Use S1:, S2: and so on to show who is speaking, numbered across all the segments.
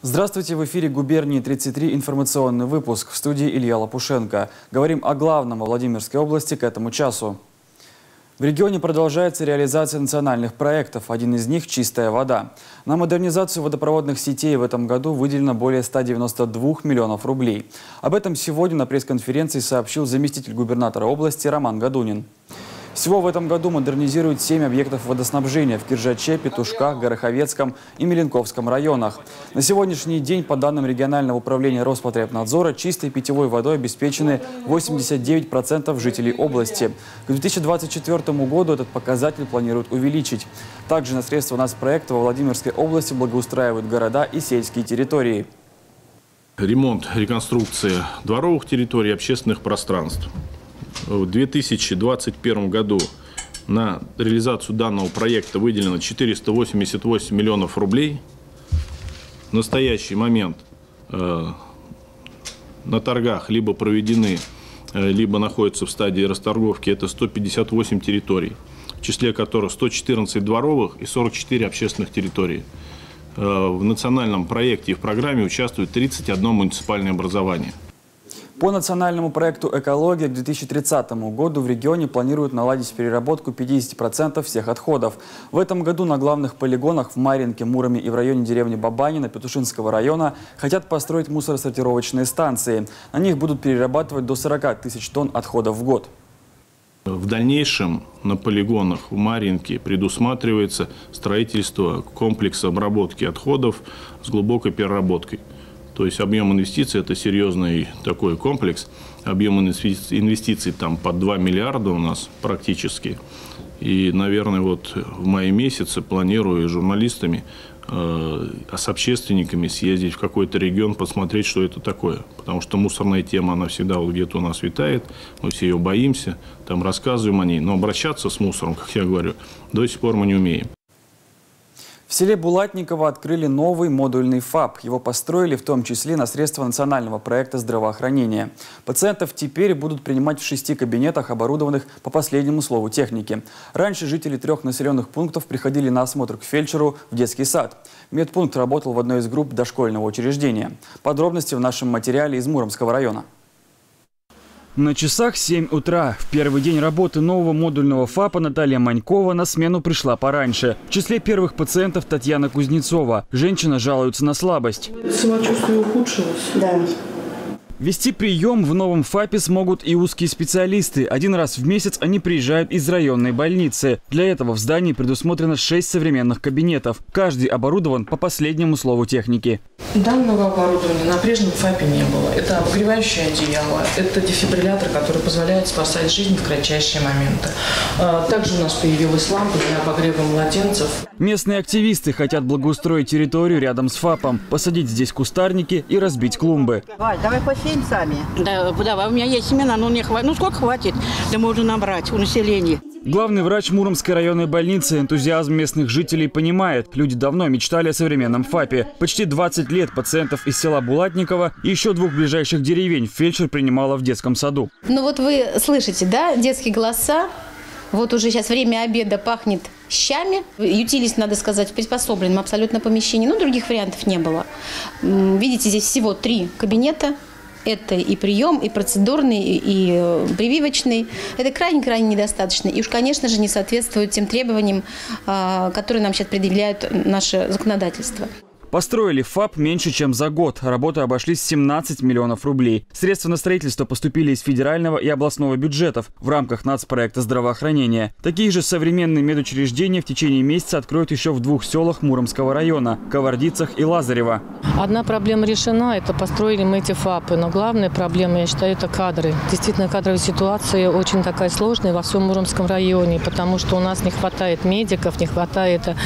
S1: Здравствуйте, в эфире губернии 33 информационный выпуск. В студии Илья Лопушенко. Говорим о главном во Владимирской области к этому часу. В регионе продолжается реализация национальных проектов. Один из них – «Чистая вода». На модернизацию водопроводных сетей в этом году выделено более 192 миллионов рублей. Об этом сегодня на пресс-конференции сообщил заместитель губернатора области Роман Гадунин. Всего в этом году модернизируют 7 объектов водоснабжения в Киржаче, Петушках, Гороховецком и Меленковском районах. На сегодняшний день, по данным регионального управления Роспотребнадзора, чистой питьевой водой обеспечены 89% жителей области. К 2024 году этот показатель планируют увеличить. Также на средства нацпроекта во Владимирской области благоустраивают города и сельские территории.
S2: Ремонт, реконструкция дворовых территорий, общественных пространств – в 2021 году на реализацию данного проекта выделено 488 миллионов рублей. В настоящий момент э, на торгах либо проведены, э, либо находятся в стадии расторговки, это 158 территорий, в числе которых 114 дворовых и 44 общественных территорий. Э, в национальном проекте и в программе участвует 31 муниципальное образование –
S1: по национальному проекту «Экология» к 2030 году в регионе планируют наладить переработку 50% всех отходов. В этом году на главных полигонах в Маринке, Муроме и в районе деревни Бабанина Петушинского района хотят построить мусоросортировочные станции. На них будут перерабатывать до 40 тысяч тонн отходов в год.
S2: В дальнейшем на полигонах в Маринке предусматривается строительство комплекса обработки отходов с глубокой переработкой. То есть объем инвестиций – это серьезный такой комплекс. Объем инвестиций, там под 2 миллиарда у нас практически. И, наверное, вот в мае месяце планирую журналистами, э, с общественниками съездить в какой-то регион, посмотреть, что это такое. Потому что мусорная тема, она всегда вот где-то у нас витает, мы все ее боимся, там рассказываем о ней. Но обращаться с мусором, как я говорю, до сих пор мы не умеем.
S1: В селе Булатниково открыли новый модульный ФАП. Его построили в том числе на средства национального проекта здравоохранения. Пациентов теперь будут принимать в шести кабинетах, оборудованных по последнему слову техники. Раньше жители трех населенных пунктов приходили на осмотр к фельдшеру в детский сад. Медпункт работал в одной из групп дошкольного учреждения. Подробности в нашем материале из Муромского района. На часах 7 утра. В первый день работы нового модульного ФАПа Наталья Манькова на смену пришла пораньше. В числе первых пациентов Татьяна Кузнецова. Женщина жалуется на слабость.
S3: Самочувствие ухудшилось?
S4: Да.
S1: Вести прием в новом ФАПе смогут и узкие специалисты. Один раз в месяц они приезжают из районной больницы. Для этого в здании предусмотрено 6 современных кабинетов. Каждый оборудован по последнему слову техники.
S3: Данного оборудования на прежнем ФАПе не было. Это обогревающее одеяло, это дефибриллятор, который позволяет спасать жизнь в кратчайшие моменты. А, также у нас появилась лампа для обогрева младенцев.
S1: Местные активисты хотят благоустроить территорию рядом с ФАПом, посадить здесь кустарники и разбить клумбы.
S4: Валь, давай посеем сами.
S5: Да, давай, у меня есть семена, но не хватит. Ну сколько хватит, да можно набрать у населения.
S1: Главный врач Муромской районной больницы энтузиазм местных жителей понимает. Люди давно мечтали о современном ФАПе. Почти 20 лет пациентов из села Булатникова и еще двух ближайших деревень фельдшер принимала в детском саду.
S6: Ну вот вы слышите, да, детские голоса. Вот уже сейчас время обеда пахнет щами. Ютились, надо сказать, в приспособленном абсолютно помещении. Но других вариантов не было. Видите, здесь всего три кабинета это и прием, и процедурный, и э, прививочный. Это крайне-крайне недостаточно. И уж, конечно же, не соответствует тем требованиям, а, которые нам сейчас предъявляют наше законодательство.
S1: Построили ФАП меньше, чем за год. Работы обошлись 17 миллионов рублей. Средства на строительство поступили из федерального и областного бюджетов в рамках нацпроекта здравоохранения. Такие же современные медучреждения в течение месяца откроют еще в двух селах Муромского района – Кавардицах и Лазарево.
S7: Одна проблема решена – это построили мы эти ФАПы. Но главная проблема, я считаю, это кадры. Действительно, кадровая ситуация очень такая сложная во всем Муромском районе, потому что у нас не хватает медиков, не хватает, э,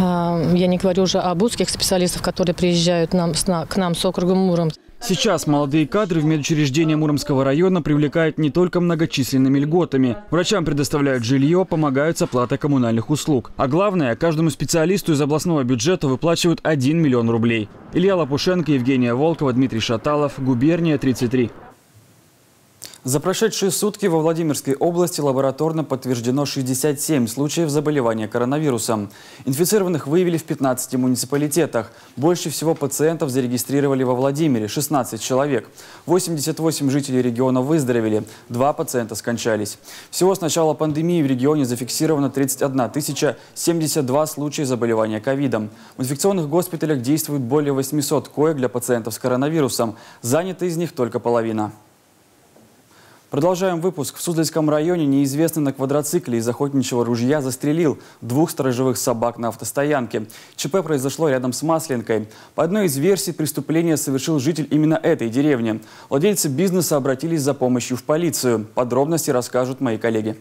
S7: я не говорю уже об узких специалистов, которые приезжают нам, к нам с округом Муром.
S1: Сейчас молодые кадры в медучреждения Муромского района привлекают не только многочисленными льготами. Врачам предоставляют жилье, помогают с оплатой коммунальных услуг. А главное, каждому специалисту из областного бюджета выплачивают 1 миллион рублей. Илья Лопушенко, Евгения Волкова, Дмитрий Шаталов, Губерния, 33. За прошедшие сутки во Владимирской области лабораторно подтверждено 67 случаев заболевания коронавирусом. Инфицированных выявили в 15 муниципалитетах. Больше всего пациентов зарегистрировали во Владимире – 16 человек. 88 жителей региона выздоровели, два пациента скончались. Всего с начала пандемии в регионе зафиксировано 31 тысяча 72 случая заболевания ковидом. В инфекционных госпиталях действует более 800 коек для пациентов с коронавирусом. Заняты из них только половина. Продолжаем выпуск. В Суздальском районе неизвестный на квадроцикле из охотничьего ружья застрелил двух сторожевых собак на автостоянке. ЧП произошло рядом с Масленкой. По одной из версий преступления совершил житель именно этой деревни. Владельцы бизнеса обратились за помощью в полицию. Подробности расскажут мои коллеги.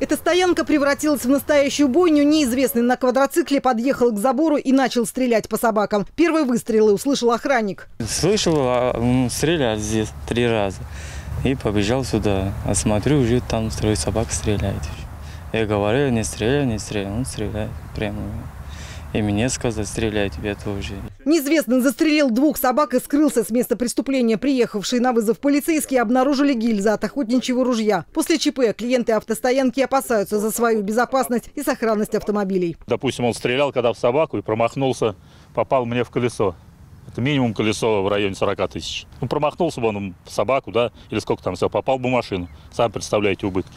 S4: Эта стоянка превратилась в настоящую бойню. Неизвестный на квадроцикле подъехал к забору и начал стрелять по собакам. Первые выстрелы услышал охранник.
S8: Слышал, а, стрелять здесь три раза. И побежал сюда. А смотрю, уже там трое собак стреляет. Я говорю, не стреляй, не стреляй. Он стреляет прямо. И мне сказали, стреляй тебе тоже.
S4: Неизвестный застрелил двух собак и скрылся с места преступления. Приехавшие на вызов полицейские обнаружили гильзы от охотничьего ружья. После ЧП клиенты автостоянки опасаются за свою безопасность и сохранность автомобилей.
S9: Допустим, он стрелял когда в собаку и промахнулся, попал мне в колесо. Это минимум колесо в районе 40 тысяч. Ну, промахнулся бы он собаку, да, или сколько там все, попал бы в машину. Сами представляете убытки.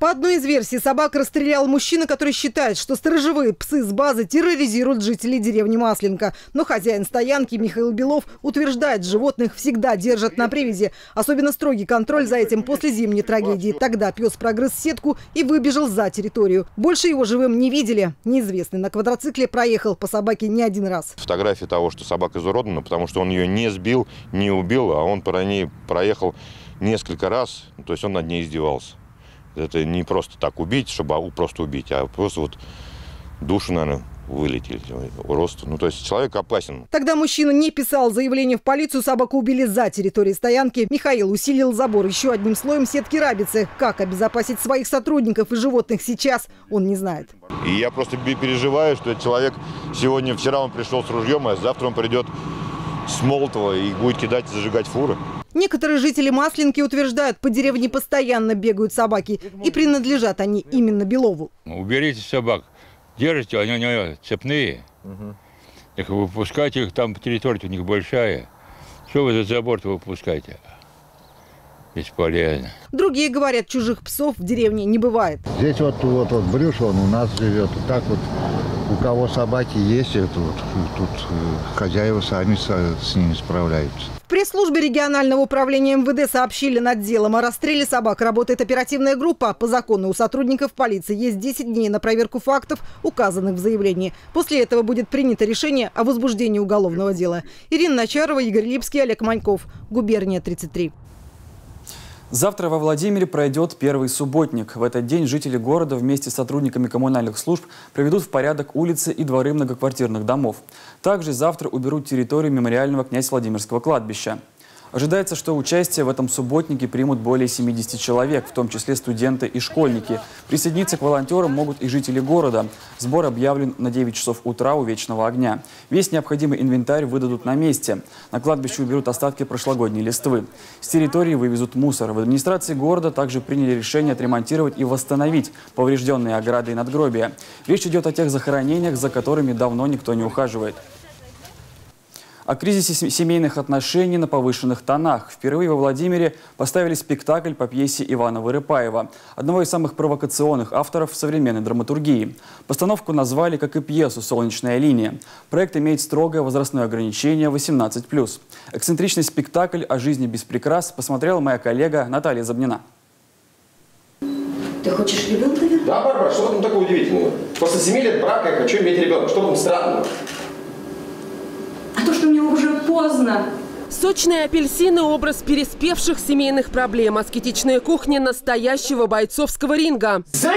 S4: По одной из версий, собак расстрелял мужчина, который считает, что сторожевые псы с базы терроризируют жителей деревни Масленка. Но хозяин стоянки Михаил Белов утверждает, животных всегда держат на привязи. Особенно строгий контроль за этим после зимней трагедии. Тогда пес прогрыз сетку и выбежал за территорию. Больше его живым не видели. Неизвестный на квадроцикле проехал по собаке не один раз.
S10: Фотография того, что собака изуродана, потому что он ее не сбил, не убил, а он по ней проехал несколько раз. То есть он над ней издевался. Это не просто так убить, чтобы просто убить, а просто вот душу, наверное, вылетели рост. Ну, то есть человек опасен.
S4: Тогда мужчина не писал заявление в полицию, собаку убили за территорией стоянки. Михаил усилил забор еще одним слоем сетки рабицы. Как обезопасить своих сотрудников и животных сейчас, он не знает.
S10: И я просто переживаю, что человек сегодня, вчера он пришел с ружьем, а завтра он придет с Молотова и будет кидать и зажигать фуры.
S4: Некоторые жители Масленки утверждают, по деревне постоянно бегают собаки. И принадлежат они именно Белову.
S11: Уберите собак. Держите, они, они цепные. Угу. Их выпускайте, их там территория у них большая. Что вы за забор-то выпускаете? Бесполезно.
S4: Другие говорят, чужих псов в деревне не бывает.
S12: Здесь вот, вот, вот Брюш, он у нас живет. Вот так вот у кого собаки есть, это вот, тут э, хозяева сами с ними справляются.
S4: В пресс-службе регионального управления МВД сообщили над делом о расстреле собак. Работает оперативная группа. По закону у сотрудников полиции есть 10 дней на проверку фактов, указанных в заявлении. После этого будет принято решение о возбуждении уголовного дела. Ирина Начарова, Игорь Липский, Олег Маньков. Губерния 33.
S1: Завтра во Владимире пройдет первый субботник. В этот день жители города вместе с сотрудниками коммунальных служб приведут в порядок улицы и дворы многоквартирных домов. Также завтра уберут территорию мемориального князь Владимирского кладбища. Ожидается, что участие в этом субботнике примут более 70 человек, в том числе студенты и школьники. Присоединиться к волонтерам могут и жители города. Сбор объявлен на 9 часов утра у Вечного огня. Весь необходимый инвентарь выдадут на месте. На кладбище уберут остатки прошлогодней листвы. С территории вывезут мусор. В администрации города также приняли решение отремонтировать и восстановить поврежденные ограды и надгробия. Речь идет о тех захоронениях, за которыми давно никто не ухаживает. О кризисе семейных отношений на повышенных тонах. Впервые во Владимире поставили спектакль по пьесе Ивана Вырыпаева, одного из самых провокационных авторов современной драматургии. Постановку назвали, как и пьесу «Солнечная линия». Проект имеет строгое возрастное ограничение 18+. Эксцентричный спектакль о жизни без прикрас посмотрела моя коллега Наталья Забнина.
S13: Ты хочешь ребенка?
S14: Да, Барбара, что в этом такого удивительного? После 7 лет брака я хочу иметь ребенка. Что там странного?
S13: А то, что мне уже поздно.
S15: Сочные апельсины – образ переспевших семейных проблем. Аскетичная кухня настоящего бойцовского ринга.
S14: За...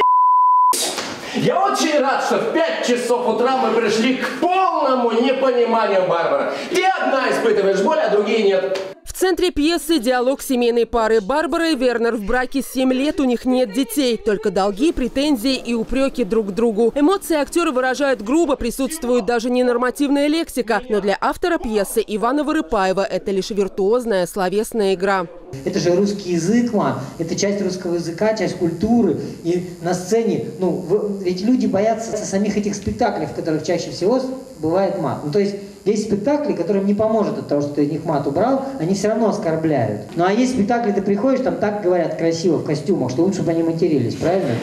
S14: Я очень рад, что в 5 часов утра мы пришли к полному непониманию Барбара. Ты одна испытываешь боль, а другие нет
S15: В центре пьесы диалог семейной пары. Барбара и Вернер в браке 7 лет, у них нет детей. Только долги, претензии и упреки друг к другу. Эмоции актеры выражают грубо, присутствует даже ненормативная лексика. Но для автора пьесы Ивана Вырыпаева это лишь виртуозная словесная игра.
S16: Это же русский язык, мам. Это часть русского языка, часть культуры. И на сцене, ну, ведь люди боятся самих этих спектаклей, в которых чаще всего бывает мат. Ну, то есть есть спектакли, которым не поможет от того, что ты из них мат убрал, они все равно оскорбляют. Ну, а есть спектакли, ты приходишь, там так говорят красиво в костюмах, что лучше бы они матерились, правильно?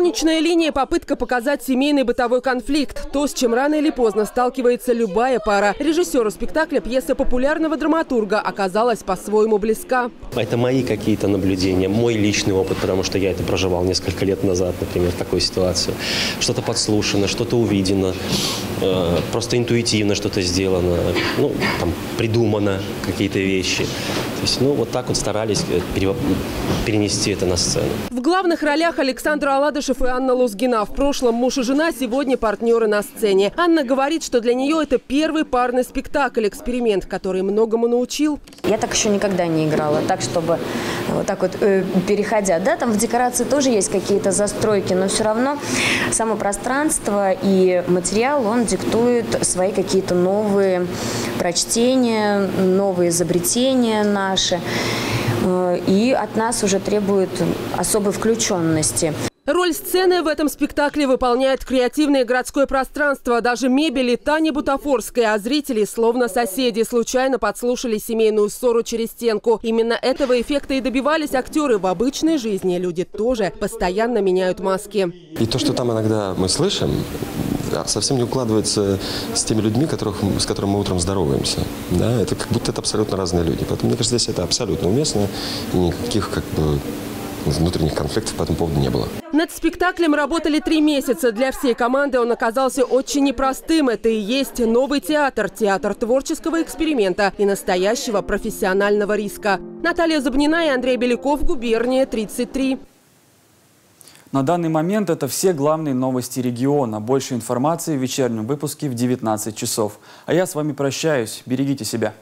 S15: Солнечная линия – попытка показать семейный бытовой конфликт. То, с чем рано или поздно сталкивается любая пара. Режиссеру спектакля пьеса популярного драматурга оказалась по-своему близка.
S17: Это мои какие-то наблюдения, мой личный опыт, потому что я это проживал несколько лет назад, например, такую ситуацию. Что-то подслушано, что-то увидено, э, просто интуитивно что-то сделано, ну, там, придумано какие-то вещи. То есть, ну, вот так вот старались э, перенести это на сцену.
S15: В главных ролях Александр Алада Гладышев и Анна Лузгина. В прошлом муж и жена, сегодня партнеры на сцене. Анна говорит, что для нее это первый парный спектакль, эксперимент, который многому научил.
S18: Я так еще никогда не играла, так чтобы вот так вот э, переходя. Да, там в декорации тоже есть какие-то застройки, но все равно само пространство и материал, он диктует свои какие-то новые прочтения, новые изобретения наши э, и от нас уже требует особой включенности.
S15: Роль сцены в этом спектакле выполняет креативное городское пространство. Даже мебели Таня Бутафорская, а зрители, словно соседи, случайно подслушали семейную ссору через стенку. Именно этого эффекта и добивались актеры. В обычной жизни люди тоже постоянно меняют маски.
S17: И то, что там иногда мы слышим, совсем не укладывается с теми людьми, которых, с которыми мы утром здороваемся. Да? Это как будто это абсолютно разные люди. Поэтому, мне кажется, здесь это абсолютно уместно. И никаких как бы внутренних конфликтов по этому поводу не было.
S15: Над спектаклем работали три месяца. Для всей команды он оказался очень непростым. Это и есть новый театр. Театр творческого эксперимента и настоящего профессионального риска. Наталья Забнина и Андрей Беляков, Губерния, 33.
S1: На данный момент это все главные новости региона. Больше информации в вечернем выпуске в 19 часов. А я с вами прощаюсь. Берегите себя.